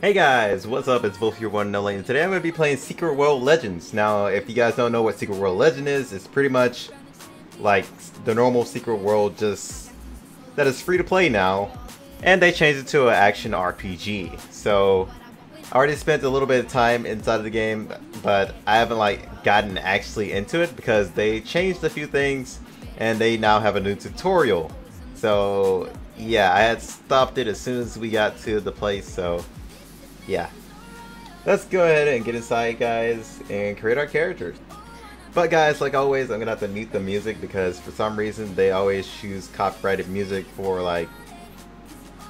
Hey guys, what's up? It's Volf here, one and today I'm going to be playing Secret World Legends. Now, if you guys don't know what Secret World Legend is, it's pretty much like the normal Secret World, just that is free to play now. And they changed it to an action RPG. So, I already spent a little bit of time inside of the game, but I haven't like gotten actually into it because they changed a few things and they now have a new tutorial. So, yeah, I had stopped it as soon as we got to the place, so yeah. Let's go ahead and get inside, guys, and create our characters. But guys, like always, I'm gonna have to mute the music because for some reason they always choose copyrighted music for like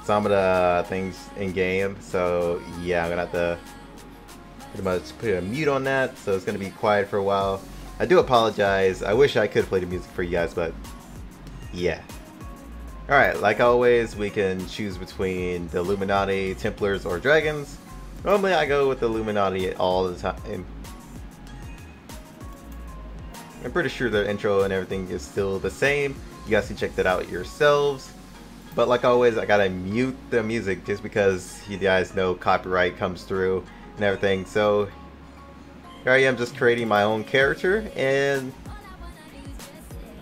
some of the things in game. So yeah, I'm gonna have to pretty much put a mute on that. So it's gonna be quiet for a while. I do apologize. I wish I could play the music for you guys, but yeah. Alright, like always, we can choose between the Illuminati, Templars, or Dragons. Normally I go with Illuminati all the time. I'm pretty sure the intro and everything is still the same. You guys can check that out yourselves. But like always, I gotta mute the music just because you guys know copyright comes through and everything. So here I am just creating my own character and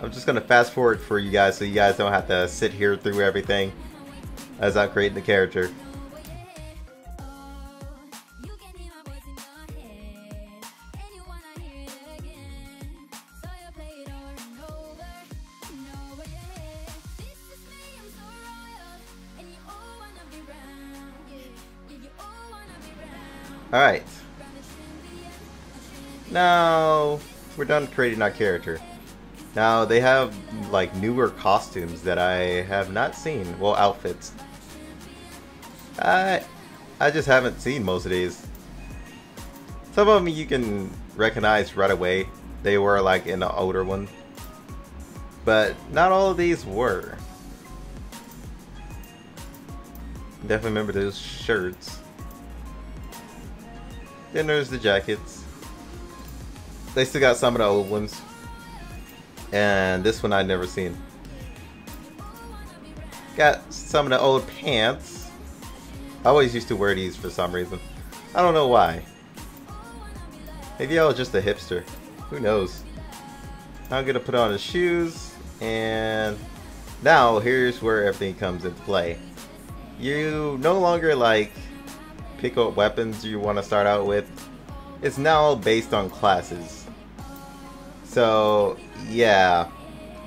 I'm just gonna fast forward for you guys so you guys don't have to sit here through everything as I'm creating the character. Alright. Now, we're done creating our character. Now, they have, like, newer costumes that I have not seen. Well, outfits. I, I just haven't seen most of these. Some of them you can recognize right away. They were, like, in the older one. But not all of these were. Definitely remember those shirts. Then there's the jackets. They still got some of the old ones. And this one I've never seen. Got some of the old pants. I always used to wear these for some reason. I don't know why. Maybe I was just a hipster. Who knows? I'm gonna put on the shoes and now here's where everything comes into play. You no longer like pick what weapons you want to start out with. It's now based on classes. So, yeah.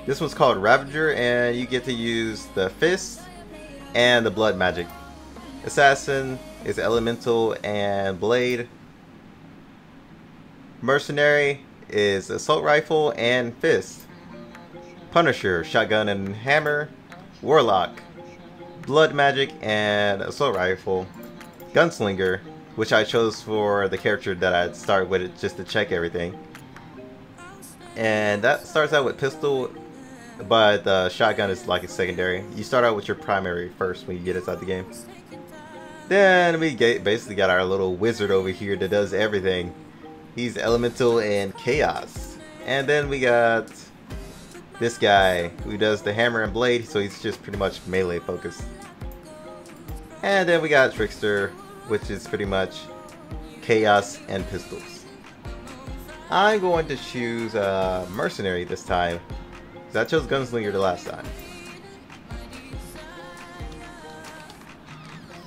This one's called Ravager, and you get to use the Fist and the Blood Magic. Assassin is Elemental and Blade. Mercenary is Assault Rifle and Fist. Punisher, Shotgun and Hammer. Warlock, Blood Magic and Assault Rifle. Gunslinger, which I chose for the character that I'd start with just to check everything. And that starts out with pistol, but the shotgun is like a secondary. You start out with your primary first when you get inside the game. Then we get, basically got our little wizard over here that does everything. He's elemental and chaos. And then we got this guy who does the hammer and blade, so he's just pretty much melee focused. And then we got Trickster, which is pretty much chaos and pistols. I'm going to choose uh, Mercenary this time, because I chose Gunslinger the last time.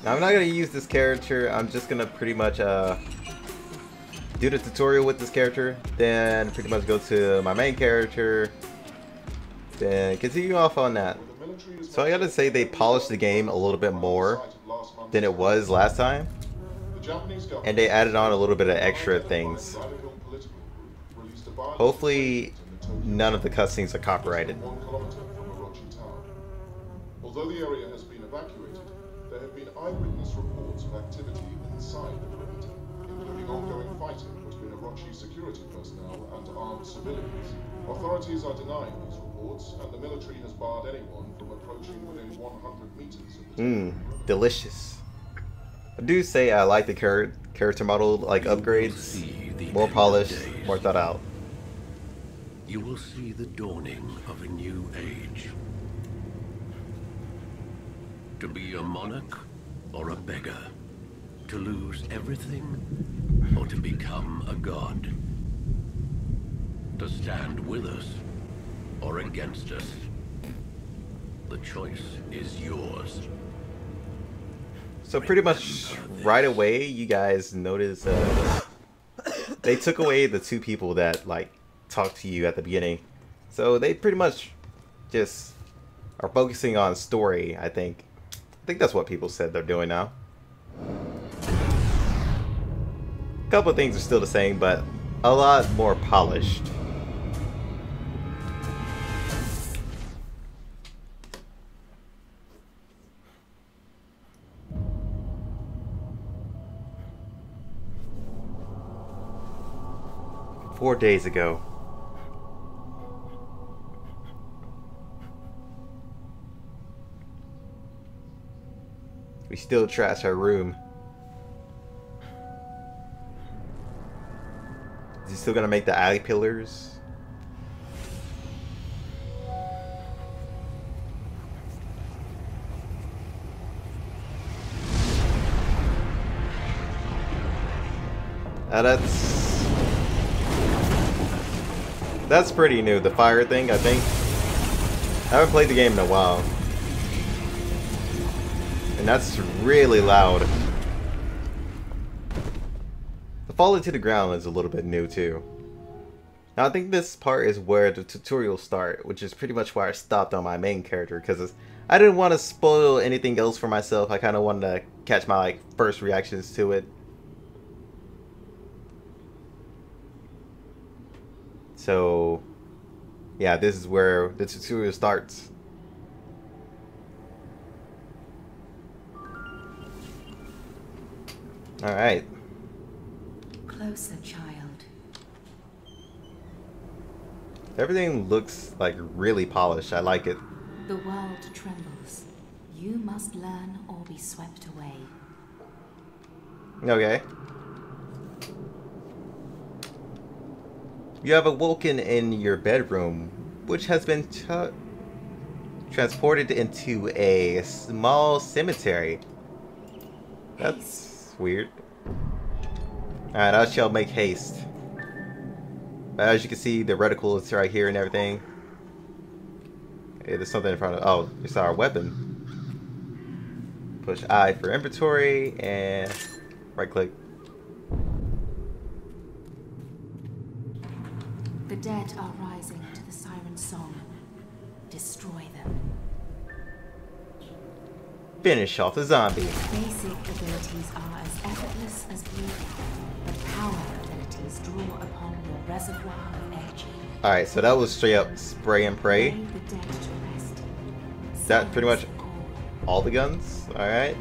Now I'm not going to use this character, I'm just going to pretty much uh, do the tutorial with this character, then pretty much go to my main character, then continue off on that. So I gotta say they polished the game a little bit more than it was last time. And they added on a little bit of extra things. Hopefully none of the cutscenes are copyrighted. Although the area has been evacuated, there have been eyewitness reports of activity inside the perimeter, including ongoing fighting between Orochi security personnel and armed civilians. Authorities are denying these reports, and the military has barred anyone from approaching within 100 meters of the Mmm, delicious. I do say I like the char character model like upgrades, more polished, more thought out. You will see the dawning of a new age. To be a monarch or a beggar. to lose everything or to become a god? To stand with us or against us? The choice is yours. So pretty much right away, you guys notice uh, they took away the two people that like talked to you at the beginning. So they pretty much just are focusing on story. I think. I think that's what people said they're doing now. A couple things are still the same, but a lot more polished. Four days ago. We still trash our room. Is he still gonna make the alley pillars? Uh, that's that's pretty new. The fire thing, I think. I haven't played the game in a while. And that's really loud. The falling to the ground is a little bit new too. Now I think this part is where the tutorial start, which is pretty much where I stopped on my main character because I didn't want to spoil anything else for myself. I kind of wanted to catch my like first reactions to it. So, yeah, this is where the tutorial starts. Alright. Closer, child. Everything looks like really polished. I like it. The world trembles. You must learn or be swept away. Okay. You have awoken in your bedroom, which has been transported into a small cemetery. That's weird. Alright, I shall make haste. But as you can see, the reticle is right here and everything. Hey, there's something in front of... Oh, it's our weapon. Push I for inventory, and right click. Dead are rising to the siren song. Destroy them. Finish off the zombie. Basic abilities are as effortless as breathing, but power abilities draw upon your reservoir of energy. Alright, so that was straight up spray and pray. Lay the dead to rest. That pretty much all. all the guns? Alright.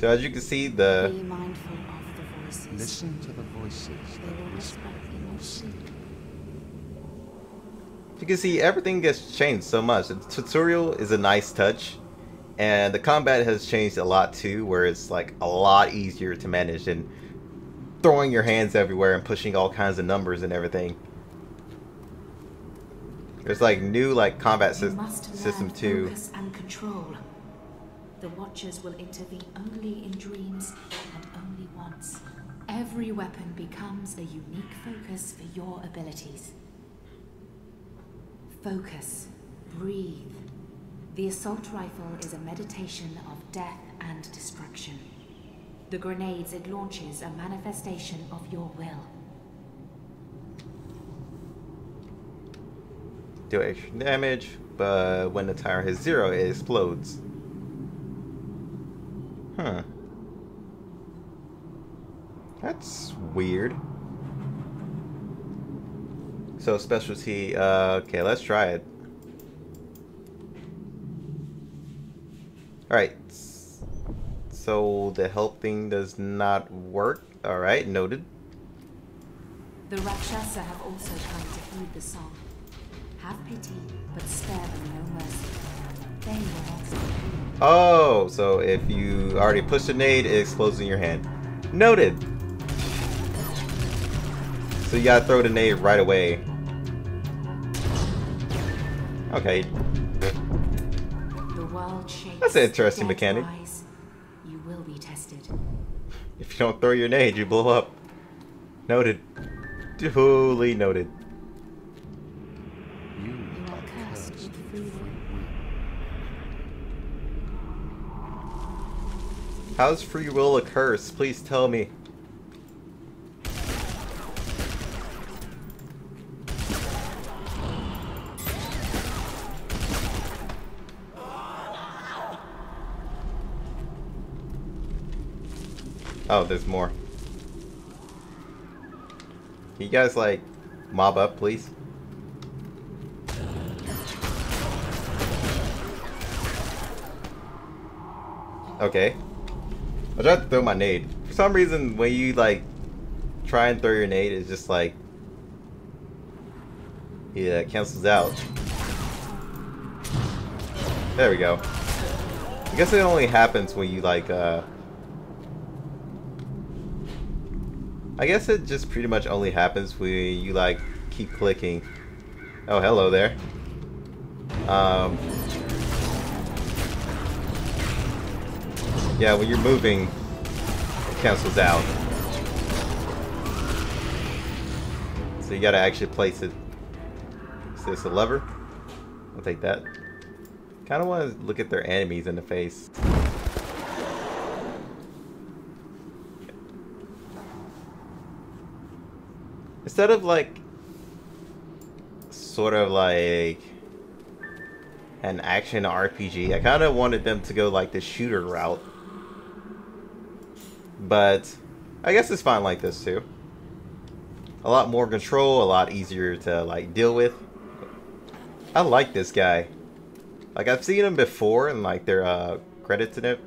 So as you can see, Be the mindful of the voices. Listen to the voices They that whisper whisper in your sleep. you can see everything gets changed so much. The tutorial is a nice touch, and the combat has changed a lot too, where it's like a lot easier to manage and throwing your hands everywhere and pushing all kinds of numbers and everything. There's like new like combat You sys- must system learn too. The Watchers will intervene only in dreams and only once. Every weapon becomes a unique focus for your abilities. Focus. Breathe. The assault rifle is a meditation of death and destruction. The grenades it launches a manifestation of your will. do extra damage, but when the tire hits zero, it explodes. Huh. That's weird. So specialty, uh, okay, let's try it. Alright. So the help thing does not work. Alright, noted. The Rakshasa have also come to heed the song. Have pity, but spare them no mercy. Oh, so if you already pushed a nade, it explodes in your hand. Noted. So you gotta throw the nade right away. Okay. That's an interesting mechanic. You will be tested. if you don't throw your nade, you blow up. Noted. Duly noted. You You are cursed with free will. How's free will a curse? Please tell me. Oh, there's more. Can you guys, like, mob up, please? Okay. I tried to throw my nade. For some reason, when you like try and throw your nade, it's just like yeah, it cancels out. There we go. I guess it only happens when you like uh I guess it just pretty much only happens when you like keep clicking. Oh, hello there. Um Yeah, when you're moving, it cancels out. So you gotta actually place it. Is this a lever? I'll take that. Kinda wanna look at their enemies in the face. Instead of like, sort of like an action RPG, I kinda wanted them to go like the shooter route. But I guess it's fine like this too. A lot more control, a lot easier to like deal with. I like this guy. Like I've seen him before and like their uh credits in it.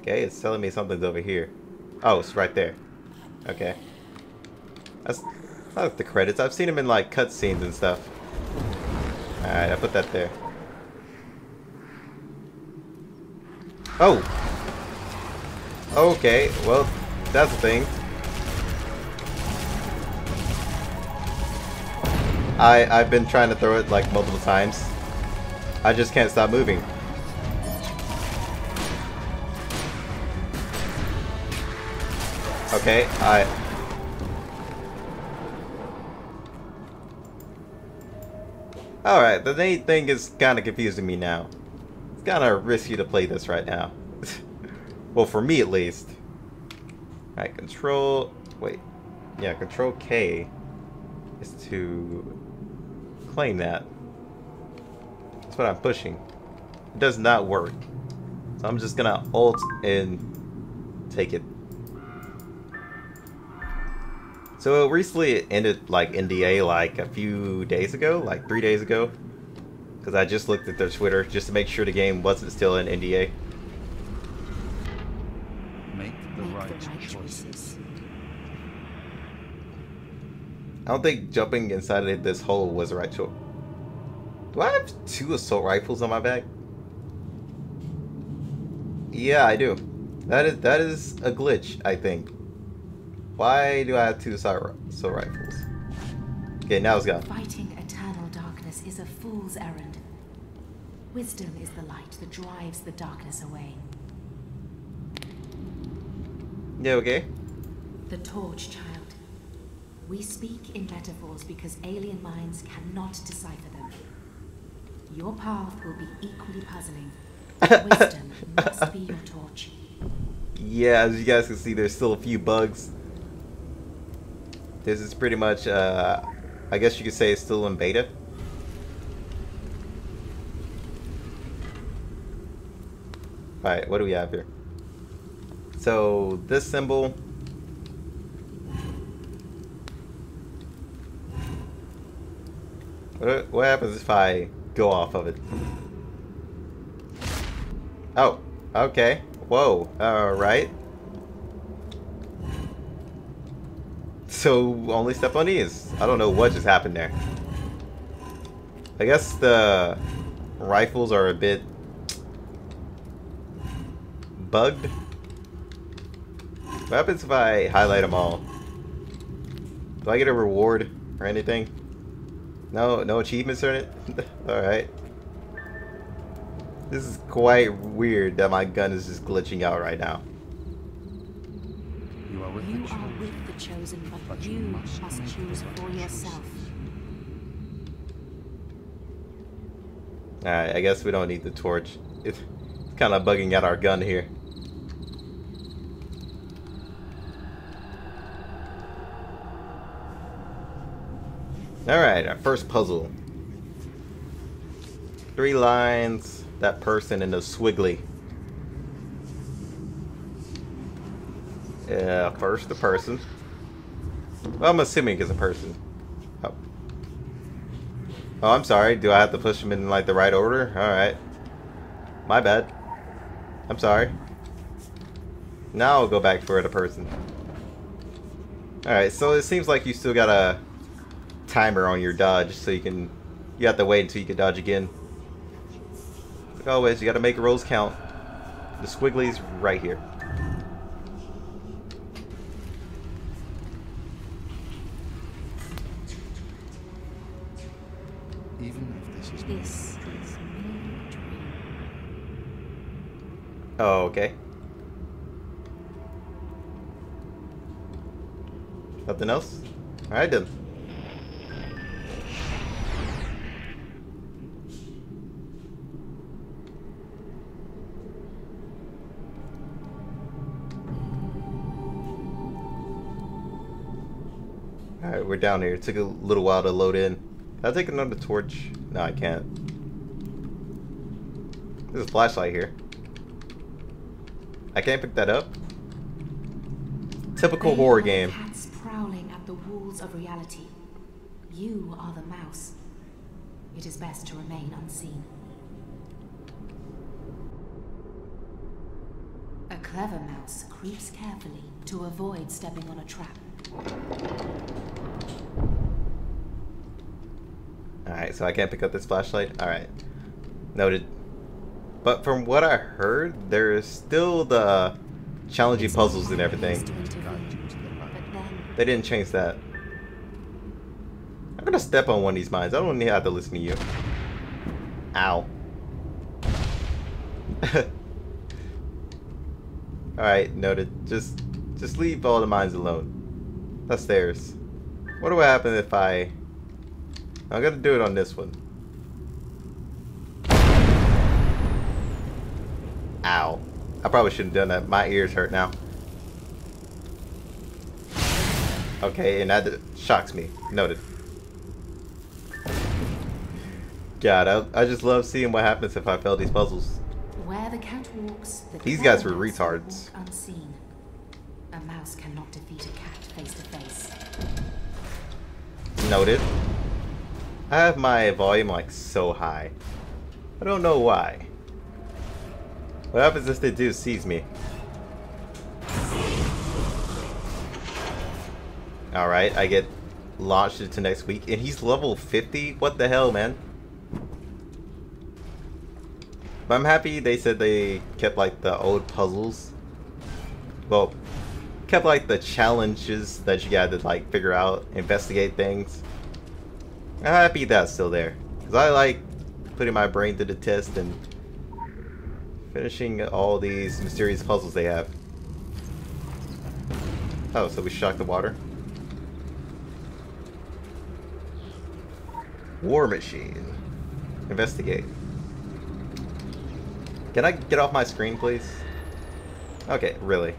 Okay, it's telling me something's over here. Oh, it's right there. Okay. That's like the credits. I've seen him in like cutscenes and stuff. Alright, I put that there. Oh! Okay, well, that's the thing. I, I've been trying to throw it like multiple times. I just can't stop moving. Okay, I... Alright, the main thing is kind of confusing me now. It's kind of risky to play this right now. Well, for me at least. Alright, control... Wait. Yeah, control K is to claim that. That's what I'm pushing. It does not work. So I'm just gonna ult and take it. So recently it ended like NDA like a few days ago, like three days ago. Because I just looked at their Twitter just to make sure the game wasn't still in NDA. Make the Make right the right choices. choices. I don't think jumping inside of this hole was the right choice. Do I have two assault rifles on my back? Yeah, I do. That is that is a glitch, I think. Why do I have two assault, assault rifles? Okay, now it's gone. Fighting eternal darkness is a fool's errand. Wisdom is the light that drives the darkness away. Yeah, okay. The torch, child. We speak in metaphors because alien minds cannot decipher them. Your path will be equally puzzling. Wisdom must be your torch. Yeah, as you guys can see, there's still a few bugs. This is pretty much, uh, I guess you could say it's still in beta. Alright, what do we have here? So, this symbol... What, what happens if I go off of it? Oh, okay. Whoa, alright. So, only step on these. I don't know what just happened there. I guess the rifles are a bit bugged. What happens if I highlight them all? Do I get a reward or anything? No, no achievements or it. All right. This is quite weird that my gun is just glitching out right now. You are with, you the, are with the chosen, but, but you must, must choose for yourself. Alright, I guess we don't need the torch. It's kind of bugging out our gun here. Alright, our first puzzle. Three lines, that person in the squiggly. Yeah, first the person. Well, I'm assuming it's a person. Oh. oh, I'm sorry. Do I have to push them in like the right order? Alright. My bad. I'm sorry. Now I'll go back for the person. Alright, so it seems like you still got a timer on your dodge, so you can you have to wait until you can dodge again. Like always, you gotta make rolls count. The squiggly's right here. Even if this is this is Oh, okay. Nothing else? Alright then. Down here. It took a little while to load in. Can I take another torch? No, I can't. There's a flashlight here. I can't pick that up. Typical horror game. Cats prowling at the walls of reality. You are the mouse. It is best to remain unseen. A clever mouse creeps carefully to avoid stepping on a trap. Alright, so I can't pick up this flashlight? Alright. Noted. But from what I heard, there's still the challenging puzzles and everything. They didn't change that. I'm gonna step on one of these mines. I don't need to have to listen to you. Ow. Alright, noted. Just just leave all the mines alone. That's theirs. What would happen if I... I'm gonna do it on this one. Ow. I probably shouldn't have done that. My ears hurt now. Okay, and that shocks me. Noted. God, I, I just love seeing what happens if I fail these puzzles. Where the cat walks, the these guys were retards. Unseen. A mouse cannot defeat a cat face to face. Noted. I have my volume like so high. I don't know why. What happens if the dude sees me? Alright, I get launched into next week. And he's level 50? What the hell, man? But I'm happy they said they kept like the old puzzles. Well, kept like the challenges that you had to like figure out, investigate things. I'm happy that's still there. Because I like putting my brain to the test and finishing all these mysterious puzzles they have. Oh, so we shocked the water. War machine. Investigate. Can I get off my screen, please? Okay, really.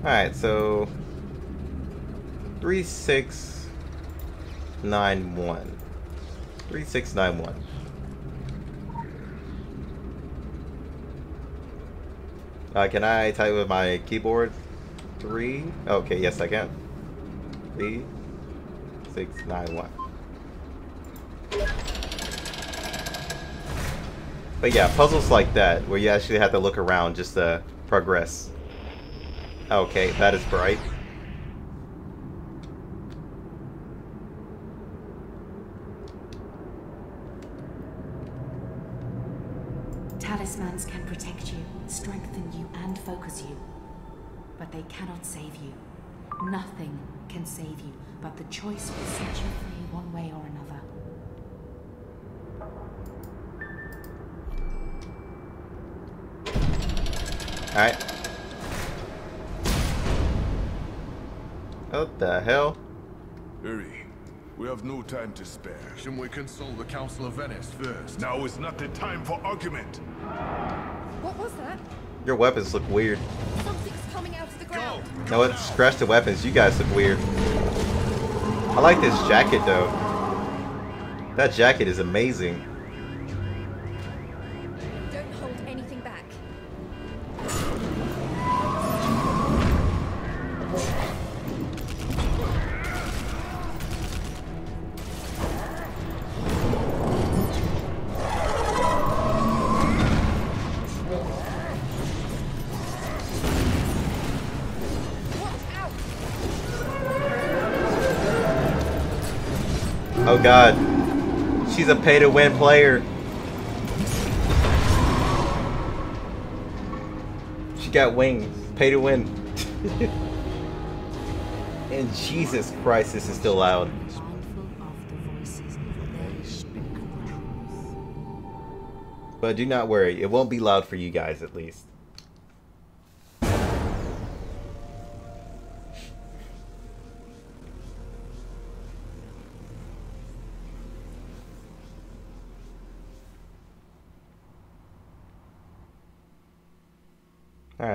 Alright, so... 3691. 3691. Uh, can I type with my keyboard? Three? Okay, yes I can. Three, six, nine, one. But yeah, puzzles like that, where you actually have to look around just to progress. Okay, that is bright. Shouldn't consult the Council of Venice first? Now is not the time for argument. What was that? Your weapons look weird. Something's coming out of the ground. No, it's Scratch the weapons. You guys look weird. I like this jacket though. That jacket is amazing. God. She's a pay to win player. She got wings. Pay to win. and Jesus Christ, this is still loud. But do not worry, it won't be loud for you guys at least.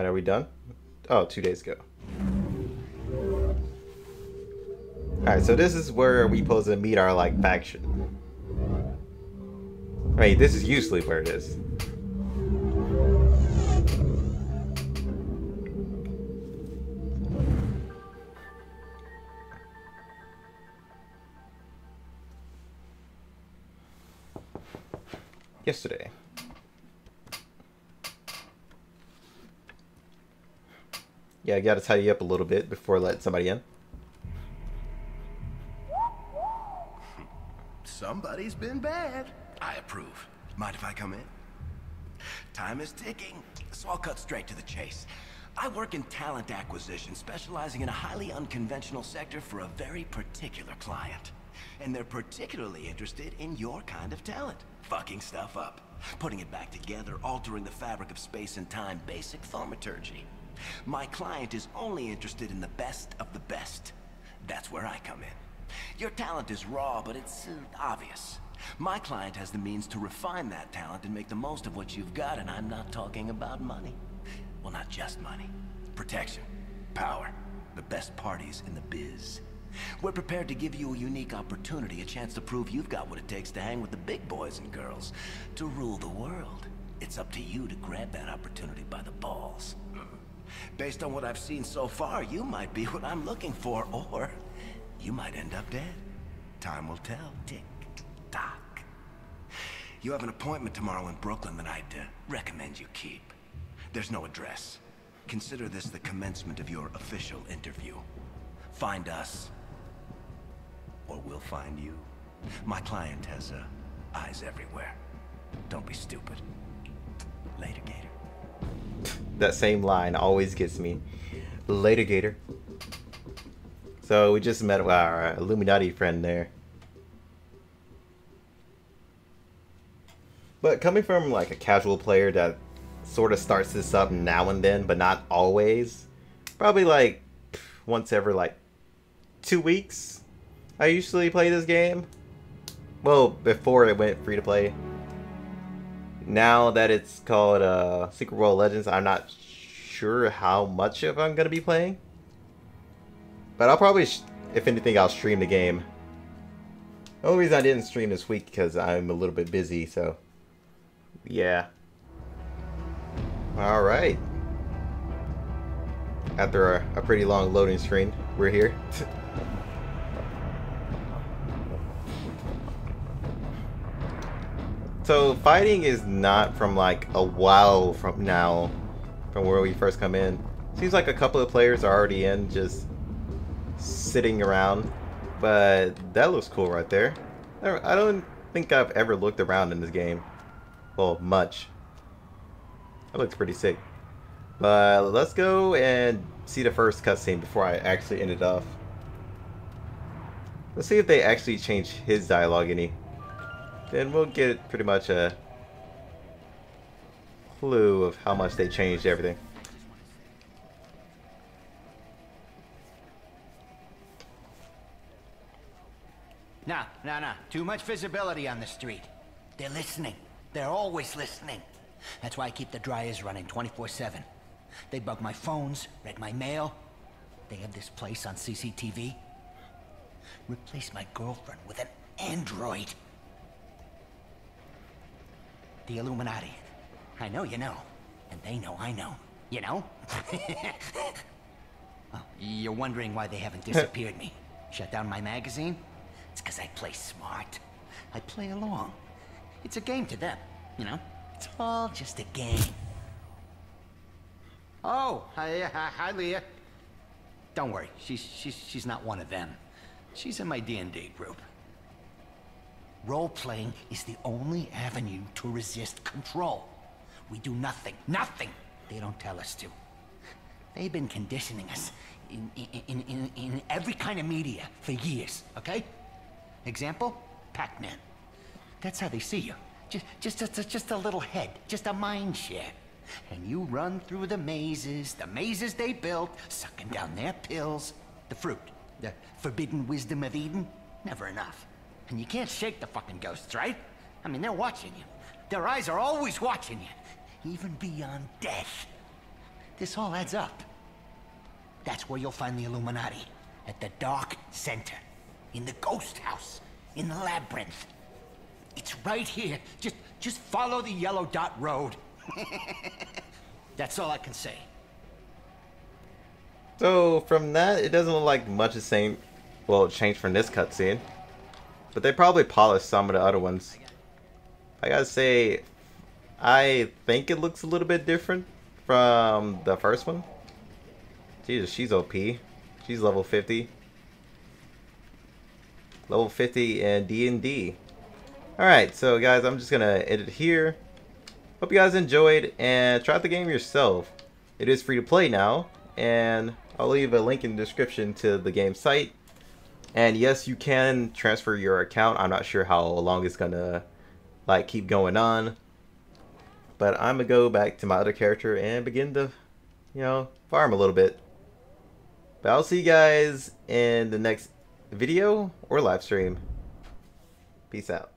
Are we done? Oh, two days ago. Alright, so this is where we supposed to meet our, like, faction. Wait, this is usually where it is. Yesterday. Yeah, I gotta tidy up a little bit before letting somebody in. Somebody's been bad. I approve. Mind if I come in? Time is ticking, so I'll cut straight to the chase. I work in talent acquisition, specializing in a highly unconventional sector for a very particular client. And they're particularly interested in your kind of talent. Fucking stuff up, putting it back together, altering the fabric of space and time, basic thaumaturgy. My client is only interested in the best of the best. That's where I come in. Your talent is raw, but it's uh, obvious. My client has the means to refine that talent and make the most of what you've got, and I'm not talking about money. Well, not just money. Protection, power, the best parties in the biz. We're prepared to give you a unique opportunity, a chance to prove you've got what it takes to hang with the big boys and girls, to rule the world. It's up to you to grab that opportunity by the balls. Based on what I've seen so far, you might be what I'm looking for, or you might end up dead. Time will tell. Tick, tock. You have an appointment tomorrow in Brooklyn that I'd uh, recommend you keep. There's no address. Consider this the commencement of your official interview. Find us, or we'll find you. My client has uh, eyes everywhere. Don't be stupid. Later, Gator. That same line always gets me. Later, Gator. So we just met our uh, Illuminati friend there. But coming from like a casual player that sort of starts this up now and then, but not always, probably like once every like two weeks, I usually play this game. Well, before it went free to play. Now that it's called uh, Secret World Legends, I'm not sure how much of I'm gonna be playing. But I'll probably, if anything, I'll stream the game. The only reason I didn't stream this week because I'm a little bit busy, so yeah. All right. After a, a pretty long loading screen, we're here. so fighting is not from like a while from now, from where we first come in. Seems like a couple of players are already in, just sitting around. But that looks cool right there. I don't think I've ever looked around in this game. Well, much. That looks pretty sick. But let's go and see the first cutscene before I actually end it off. Let's see if they actually change his dialogue any. Then we'll get pretty much a clue of how much they changed everything. No, no, no. Too much visibility on the street. They're listening. They're always listening. That's why I keep the dryers running 24-7. They bug my phones, read my mail. They have this place on CCTV. Replace my girlfriend with an android. The Illuminati. I know you know. And they know I know. You know? oh, you're wondering why they haven't disappeared me. Shut down my magazine? It's because I play smart. I play along. It's a game to them, you know? It's all just a game. Oh, hi, hi, hi Leah. Don't worry, she's, she's, she's not one of them. She's in my D&D group. Role-playing is the only avenue to resist control. We do nothing, nothing they don't tell us to. They've been conditioning us in, in, in, in, every kind of media for years, okay? Example, Pac-Man. That's how they see you. Just, just, just, just a little head, just a mind share. And you run through the mazes, the mazes they built, sucking down their pills. The fruit, the forbidden wisdom of Eden, never enough. And you can't shake the fucking ghosts, right? I mean, they're watching you. Their eyes are always watching you, even beyond death. This all adds up. That's where you'll find the Illuminati, at the Dark Center, in the Ghost House, in the Labyrinth. It's right here. Just, just follow the yellow dot road. That's all I can say. So from that, it doesn't look like much the same. Well, changed from this cutscene, but they probably polished some of the other ones. I gotta say, I think it looks a little bit different from the first one. Jesus, she's OP. She's level 50. Level 50 in D&D. Alright, so guys, I'm just gonna end it here. Hope you guys enjoyed and try out the game yourself. It is free to play now, and I'll leave a link in the description to the game site. And yes, you can transfer your account. I'm not sure how long it's gonna like keep going on. But I'm gonna go back to my other character and begin to, you know, farm a little bit. But I'll see you guys in the next video or live stream. Peace out.